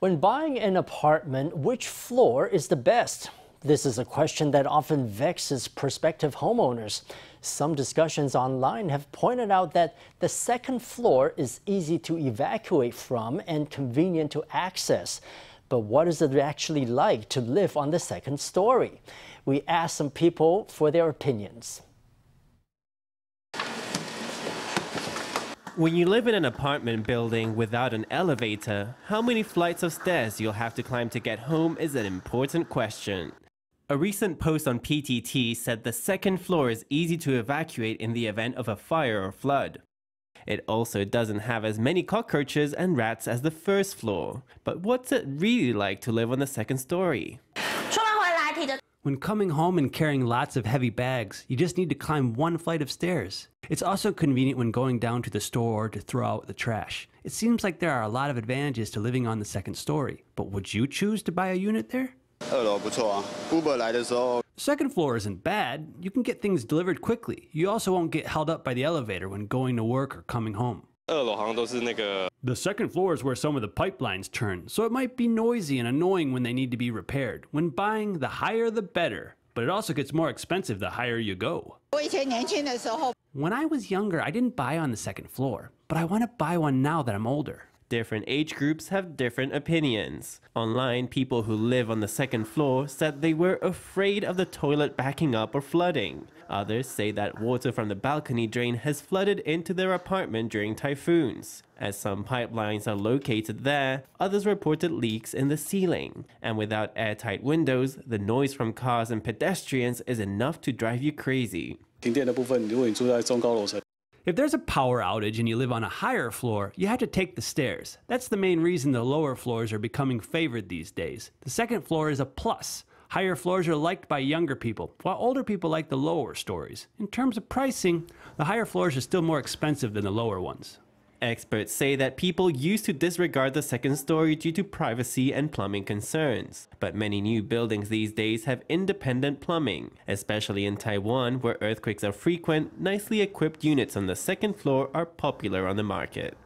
When buying an apartment, which floor is the best? This is a question that often vexes prospective homeowners. Some discussions online have pointed out that the second floor is easy to evacuate from and convenient to access. But what is it actually like to live on the second story? We asked some people for their opinions. When you live in an apartment building without an elevator, how many flights of stairs you'll have to climb to get home is an important question. A recent post on PTT said the second floor is easy to evacuate in the event of a fire or flood. It also doesn't have as many cockroaches and rats as the first floor. But what's it really like to live on the second story? When coming home and carrying lots of heavy bags, you just need to climb one flight of stairs. It's also convenient when going down to the store to throw out the trash. It seems like there are a lot of advantages to living on the second story, but would you choose to buy a unit there? Second floor isn't bad. You can get things delivered quickly. You also won't get held up by the elevator when going to work or coming home. The second floor is where some of the pipelines turn, so it might be noisy and annoying when they need to be repaired. When buying, the higher the better, but it also gets more expensive the higher you go. When I was younger, I didn't buy on the second floor, but I want to buy one now that I'm older. Different age groups have different opinions. Online, people who live on the second floor said they were afraid of the toilet backing up or flooding. Others say that water from the balcony drain has flooded into their apartment during typhoons. As some pipelines are located there, others reported leaks in the ceiling. And without airtight windows, the noise from cars and pedestrians is enough to drive you crazy. If there's a power outage and you live on a higher floor, you have to take the stairs. That's the main reason the lower floors are becoming favored these days. The second floor is a plus. Higher floors are liked by younger people, while older people like the lower stories. In terms of pricing, the higher floors are still more expensive than the lower ones. Experts say that people used to disregard the second story due to privacy and plumbing concerns. But many new buildings these days have independent plumbing. Especially in Taiwan, where earthquakes are frequent, nicely equipped units on the second floor are popular on the market.